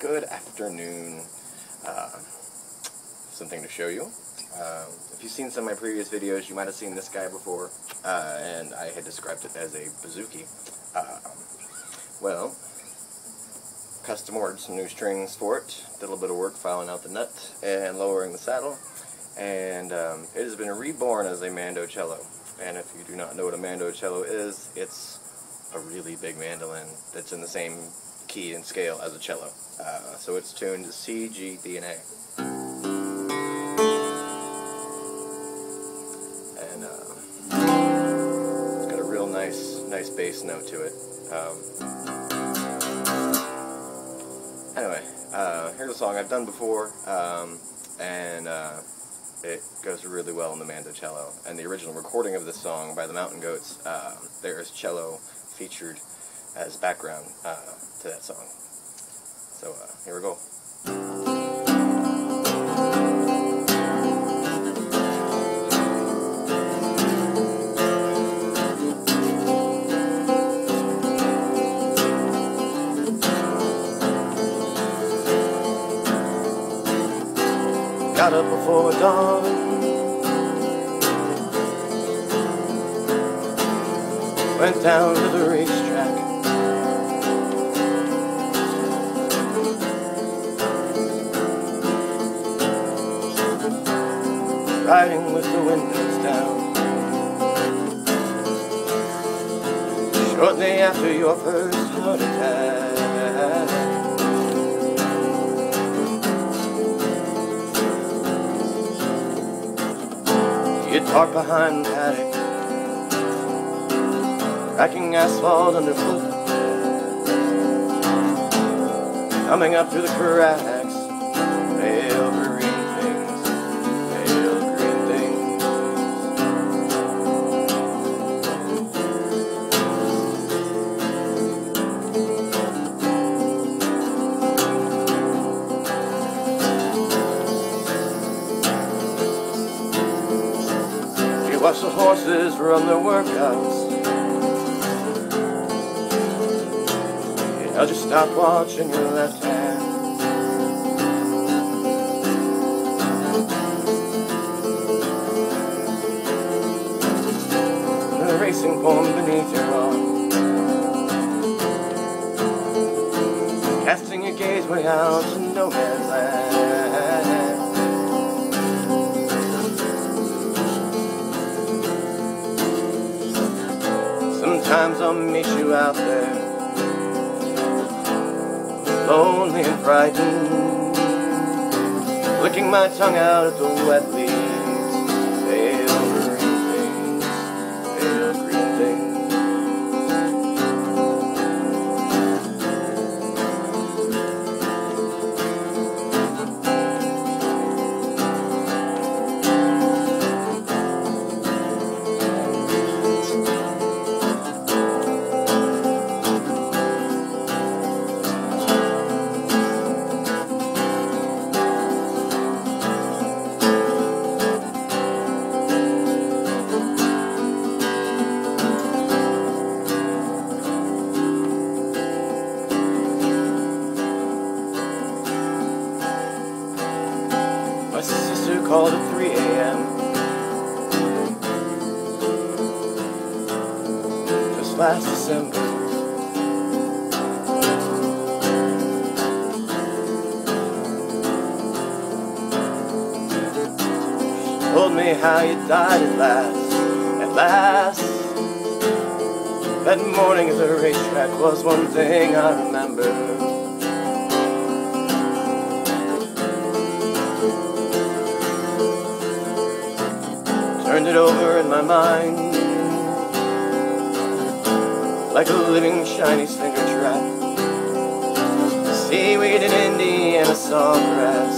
good afternoon. Uh, something to show you. Uh, if you've seen some of my previous videos, you might have seen this guy before, uh, and I had described it as a bouzouki. Uh, well, custom ordered some new strings for it, did a little bit of work filing out the nut and lowering the saddle, and um, it has been reborn as a mandocello. And if you do not know what a mandocello is, it's a really big mandolin that's in the same key and scale as a cello. Uh, so it's tuned to C, G, D, and A. And uh, it's got a real nice, nice bass note to it. Um, anyway, uh, here's a song I've done before, um, and uh, it goes really well in the mandocello. And the original recording of this song by the Mountain Goats, uh, there's cello featured as background uh, to that song. So uh, here we go. Got up before dawn Went down to the racetrack Riding with the windows down. Shortly after your first heart attack. You'd behind the paddock, cracking asphalt underfoot, coming up through the cracks, You watch the horses run their workouts. You held your stopwatch in your left hand. The racing form beneath your arm. Casting your gaze way out to no man's land. Sometimes I'll meet you out there, lonely and frightened, licking my tongue out at the wet leaves. Called at 3 a.m. Just last December. She told me how you died at last, at last. That morning at the racetrack was one thing I remember. It over in my mind like a living Chinese finger trap. Seaweed in Indiana sawgrass,